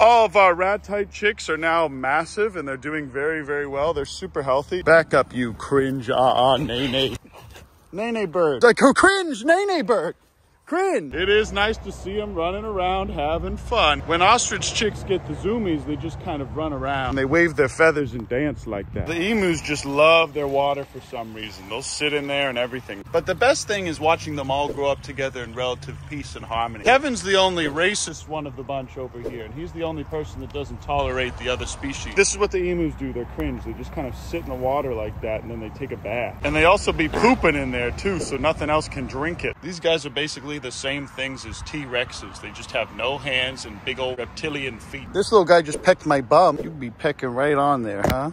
All of our ratite chicks are now massive and they're doing very, very well. They're super healthy. Back up, you cringe, ah, ah, nay, nay. nay, nay bird. Like, oh, cringe, nay, bird. It is nice to see them running around having fun. When ostrich chicks get the zoomies, they just kind of run around. And they wave their feathers and dance like that. The emus just love their water for some reason. They'll sit in there and everything. But the best thing is watching them all grow up together in relative peace and harmony. Kevin's the only racist one of the bunch over here, and he's the only person that doesn't tolerate the other species. This is what the emus do. They're cringe. They just kind of sit in the water like that, and then they take a bath. And they also be pooping in there too, so nothing else can drink it. These guys are basically the same things as T-Rexes. They just have no hands and big old reptilian feet. This little guy just pecked my bum. You'd be pecking right on there, huh?